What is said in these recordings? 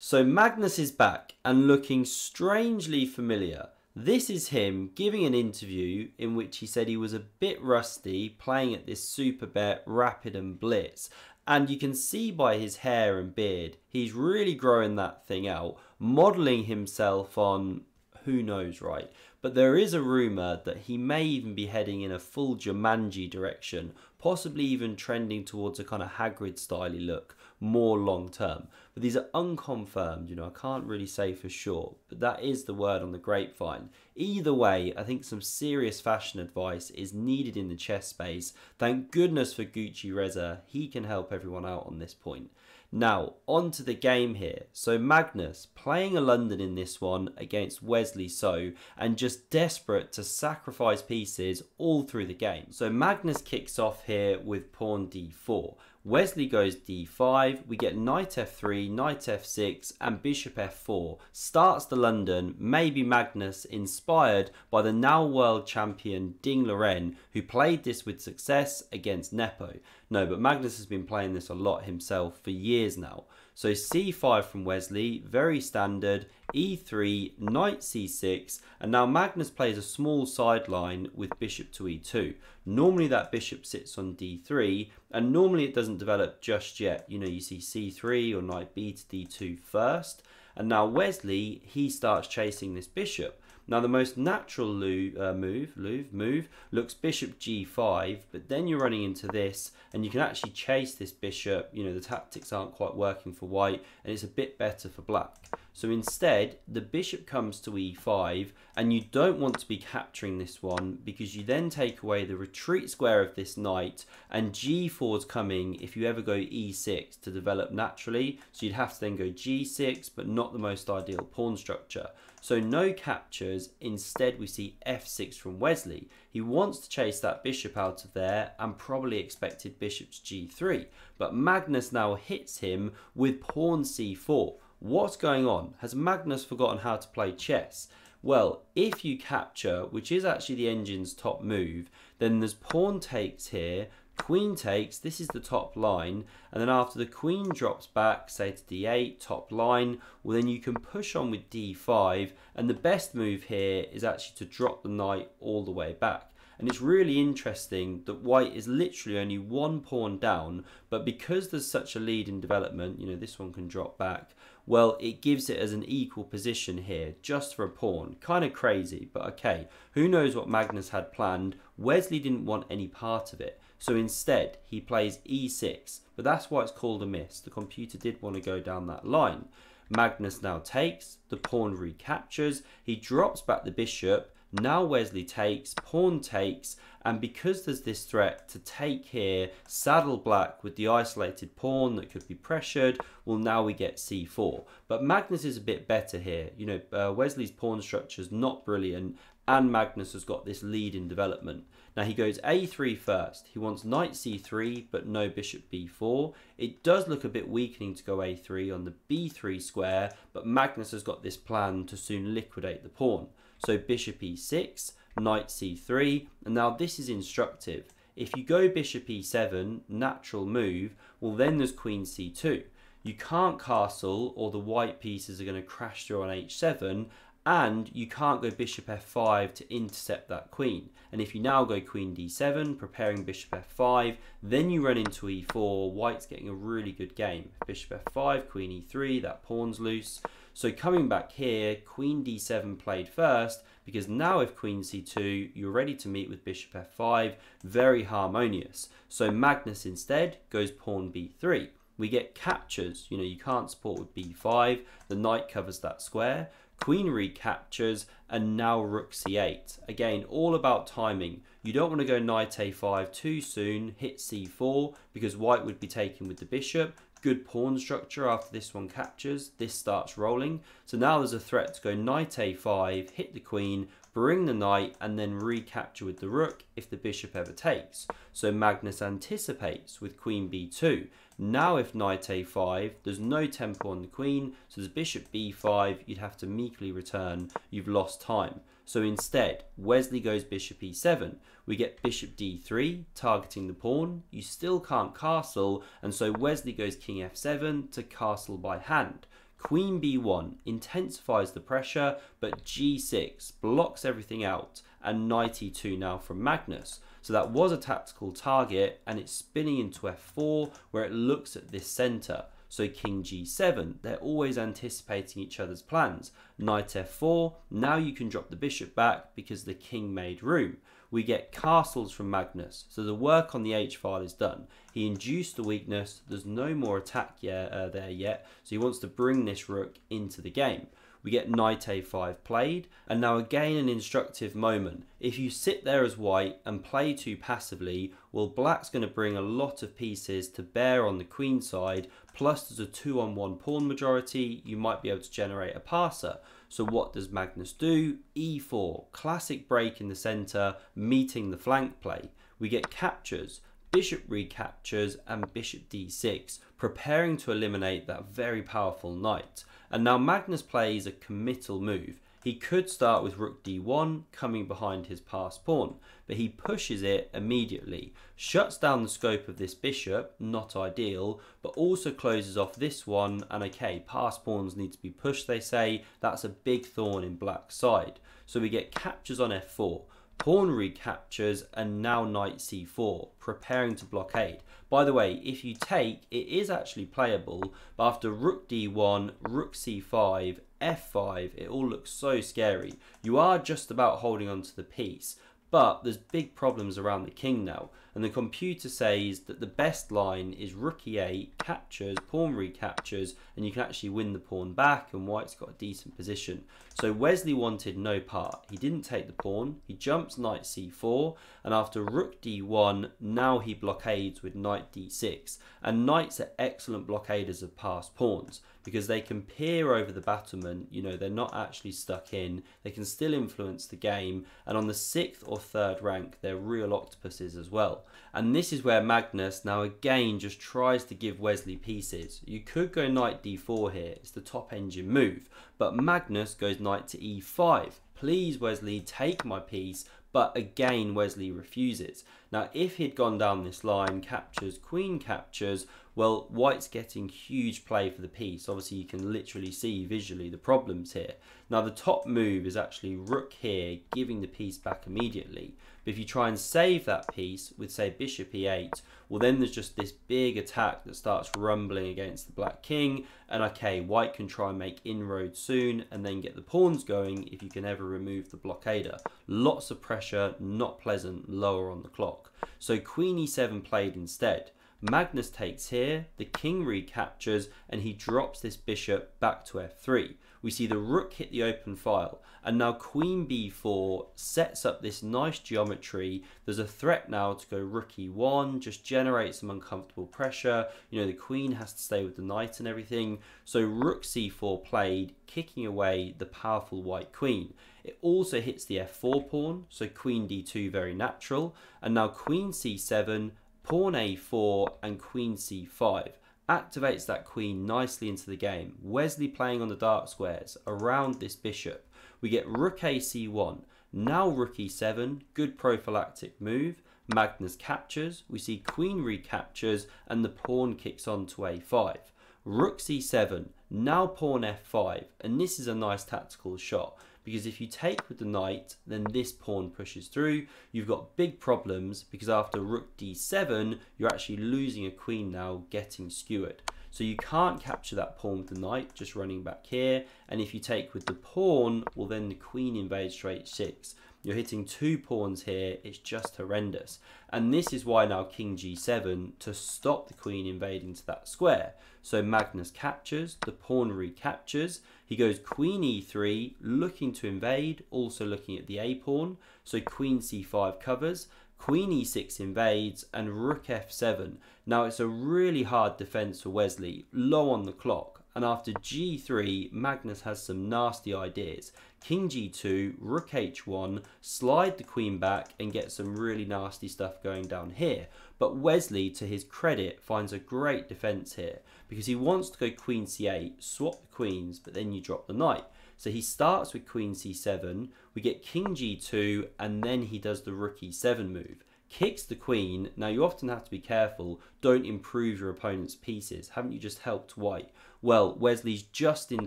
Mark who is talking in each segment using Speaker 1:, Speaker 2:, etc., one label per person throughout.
Speaker 1: So Magnus is back and looking strangely familiar. This is him giving an interview in which he said he was a bit rusty playing at this Superbet rapid and blitz. And you can see by his hair and beard, he's really growing that thing out, modelling himself on who knows, right? But there is a rumour that he may even be heading in a full Jumanji direction, possibly even trending towards a kind of Hagrid styly look, more long term. But these are unconfirmed, you know, I can't really say for sure, but that is the word on the grapevine. Either way, I think some serious fashion advice is needed in the chess space. Thank goodness for Gucci Reza, he can help everyone out on this point. Now, on to the game here. So Magnus playing a London in this one against Wesley So and just desperate to sacrifice pieces all through the game. So Magnus kicks off here with pawn d4. Wesley goes d5, we get knight f3, knight f6 and bishop f4. Starts the London, maybe Magnus inspired by the now world champion Ding Liren who played this with success against Nepo. No, but Magnus has been playing this a lot himself for years now. So c5 from Wesley, very standard, e3, knight c6, and now Magnus plays a small sideline with bishop to e2. Normally that bishop sits on d3, and normally it doesn't develop just yet. You know, you see c3 or knight b to d2 first, and now Wesley, he starts chasing this bishop. Now the most natural uh, move, move, move looks bishop g5, but then you're running into this, and you can actually chase this bishop. You know the tactics aren't quite working for white, and it's a bit better for black. So instead, the bishop comes to e5, and you don't want to be capturing this one because you then take away the retreat square of this knight, and g4 is coming if you ever go e6 to develop naturally. So you'd have to then go g6, but not the most ideal pawn structure. So no captures, instead we see f6 from Wesley. He wants to chase that bishop out of there and probably expected bishop's g3. But Magnus now hits him with pawn c4. What's going on? Has Magnus forgotten how to play chess? Well, if you capture, which is actually the engine's top move, then there's pawn takes here, Queen takes, this is the top line, and then after the queen drops back, say to d8, top line, well then you can push on with d5, and the best move here is actually to drop the knight all the way back. And it's really interesting that white is literally only one pawn down, but because there's such a lead in development, you know, this one can drop back, well, it gives it as an equal position here, just for a pawn. Kind of crazy, but okay. Who knows what Magnus had planned? Wesley didn't want any part of it. So instead, he plays e6, but that's why it's called a miss. The computer did want to go down that line. Magnus now takes, the pawn recaptures, he drops back the bishop, now Wesley takes, pawn takes, and because there's this threat to take here, saddle black with the isolated pawn that could be pressured, well now we get c4. But Magnus is a bit better here. You know, uh, Wesley's pawn structure is not brilliant, and Magnus has got this lead in development. Now he goes a3 first. He wants knight c3, but no bishop b4. It does look a bit weakening to go a3 on the b3 square, but Magnus has got this plan to soon liquidate the pawn. So bishop e6, knight c3, and now this is instructive. If you go bishop e7, natural move, well then there's queen c2. You can't castle or the white pieces are going to crash through on h7 and you can't go bishop f5 to intercept that queen. And if you now go queen d7, preparing bishop f5, then you run into e4, white's getting a really good game. Bishop f5, queen e3, that pawn's loose. So coming back here, queen d7 played first, because now if queen c2, you're ready to meet with bishop f5, very harmonious. So Magnus instead goes pawn b3 we get captures. You know, you can't support with b5. The knight covers that square. Queen recaptures, and now rook c8. Again, all about timing. You don't want to go knight a5 too soon, hit c4, because white would be taken with the bishop. Good pawn structure after this one captures. This starts rolling. So now there's a threat to go knight a5, hit the queen, bring the knight, and then recapture with the rook if the bishop ever takes. So Magnus anticipates with queen b2. Now if knight a5, there's no tempo on the queen, so there's bishop b5, you'd have to meekly return, you've lost time. So instead, Wesley goes bishop e7. We get bishop d3, targeting the pawn. You still can't castle, and so Wesley goes king f7 to castle by hand. Queen b1 intensifies the pressure, but g6 blocks everything out, and knight e2 now from Magnus. So that was a tactical target, and it's spinning into f4, where it looks at this centre. So king g7, they're always anticipating each other's plans. Knight f4, now you can drop the bishop back because the king made room. We get castles from Magnus, so the work on the h-file is done. He induced the weakness, there's no more attack yet, uh, there yet, so he wants to bring this rook into the game. We get knight a5 played, and now again an instructive moment. If you sit there as white and play too passively, well black's going to bring a lot of pieces to bear on the queen side, plus there's a 2 on 1 pawn majority, you might be able to generate a passer. So what does Magnus do? e4, classic break in the centre, meeting the flank play. We get captures, bishop recaptures and bishop d6, preparing to eliminate that very powerful knight. And now Magnus plays a committal move. He could start with rook d1 coming behind his passed pawn, but he pushes it immediately, shuts down the scope of this bishop, not ideal, but also closes off this one, and okay, passed pawns need to be pushed they say, that's a big thorn in black's side. So we get captures on f4, pawn recaptures, and now knight c4, preparing to blockade. By the way, if you take, it is actually playable, but after rook d1, rook c5, f5, it all looks so scary. You are just about holding on to the piece, but there's big problems around the king now, and the computer says that the best line is rook e8, captures, pawn recaptures, and you can actually win the pawn back, and white's got a decent position. So Wesley wanted no part. He didn't take the pawn, he jumps knight c4, and after rook d1, now he blockades with knight d6. And knights are excellent blockaders of passed pawns because they can peer over the battlement, you know, they're not actually stuck in, they can still influence the game, and on the sixth or third rank, they're real octopuses as well. And this is where Magnus now again just tries to give Wesley pieces. You could go knight d4 here, it's the top engine move, but Magnus goes knight to e5. Please, Wesley, take my piece, but again, Wesley refuses. Now, if he'd gone down this line, captures, queen captures, well, white's getting huge play for the piece. Obviously, you can literally see visually the problems here. Now, the top move is actually rook here, giving the piece back immediately. But if you try and save that piece with, say, bishop e8, well, then there's just this big attack that starts rumbling against the black king. And okay, white can try and make inroads soon and then get the pawns going if you can ever remove the blockader. Lots of pressure, not pleasant, lower on the clock. So queen e7 played instead. Magnus takes here, the king recaptures, and he drops this bishop back to f3. We see the rook hit the open file, and now queen b4 sets up this nice geometry. There's a threat now to go rook e1, just generate some uncomfortable pressure. You know, the queen has to stay with the knight and everything. So rook c4 played, kicking away the powerful white queen. It also hits the f4 pawn, so queen d2 very natural. And now queen c7, pawn a4 and queen c5 activates that queen nicely into the game. Wesley playing on the dark squares around this bishop. We get rook a c1, now rook e7, good prophylactic move. Magnus captures, we see queen recaptures and the pawn kicks on to a5. Rook c7, now pawn f5 and this is a nice tactical shot because if you take with the knight, then this pawn pushes through. You've got big problems because after rook d7, you're actually losing a queen now, getting skewered. So you can't capture that pawn with the knight, just running back here. And if you take with the pawn, well then the queen invades straight 6 You're hitting two pawns here, it's just horrendous. And this is why now king g7 to stop the queen invading to that square. So Magnus captures, the pawn recaptures, he goes queen e3, looking to invade, also looking at the a pawn. So queen c5 covers, queen e6 invades, and rook f7. Now it's a really hard defense for Wesley, low on the clock. And after g3, Magnus has some nasty ideas. King g2, rook h1, slide the queen back and get some really nasty stuff going down here. But Wesley, to his credit, finds a great defence here because he wants to go queen c8, swap the queens, but then you drop the knight. So he starts with queen c7, we get king g2, and then he does the rook e7 move. kicks the queen. Now you often have to be careful, don't improve your opponent's pieces. Haven't you just helped white? Well, Wesley's just in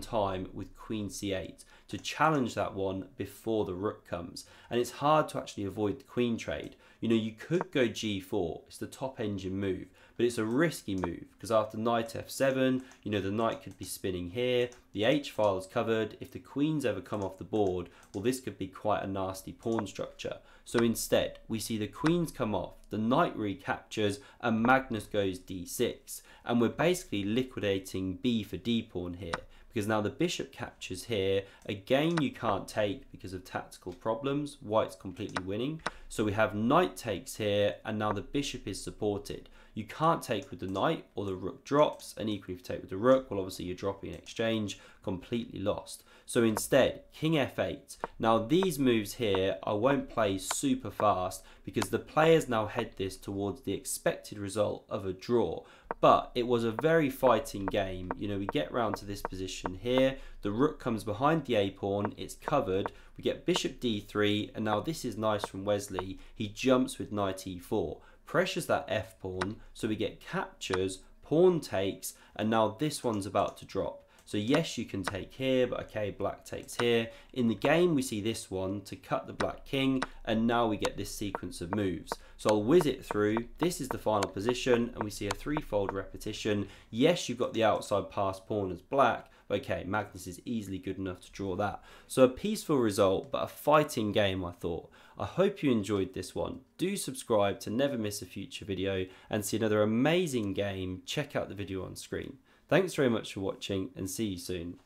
Speaker 1: time with queen c8 to challenge that one before the rook comes. And it's hard to actually avoid the queen trade. You know, you could go g4, it's the top engine move, but it's a risky move because after knight f7, you know, the knight could be spinning here, the h file is covered. If the queens ever come off the board, well, this could be quite a nasty pawn structure. So instead, we see the queens come off, the knight recaptures, and Magnus goes d6. And we're basically liquidating b for d pawn here because now the bishop captures here. Again, you can't take because of tactical problems. White's completely winning. So we have knight takes here, and now the bishop is supported. You can't take with the knight or the rook drops, and equally if you take with the rook, well obviously you're dropping in exchange, completely lost. So instead, king f8. Now these moves here, I won't play super fast because the players now head this towards the expected result of a draw. But it was a very fighting game. You know, we get round to this position here. The rook comes behind the a-pawn. It's covered. We get bishop d3. And now this is nice from Wesley. He jumps with knight e4 pressures that f pawn, so we get captures, pawn takes, and now this one's about to drop. So yes, you can take here, but okay, black takes here. In the game, we see this one to cut the black king, and now we get this sequence of moves. So I'll whiz it through. This is the final position, and we see a threefold repetition. Yes, you've got the outside pass pawn as black, okay, Magnus is easily good enough to draw that. So a peaceful result, but a fighting game, I thought. I hope you enjoyed this one. Do subscribe to never miss a future video and see another amazing game. Check out the video on screen. Thanks very much for watching and see you soon.